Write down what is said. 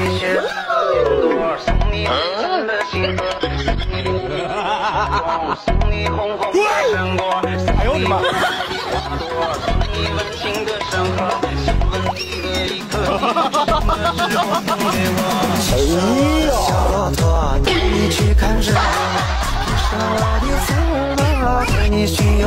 你送你红红山果送你的朵送你万顷的山河的一颗送小骆驼带你去看日落的查带你巡游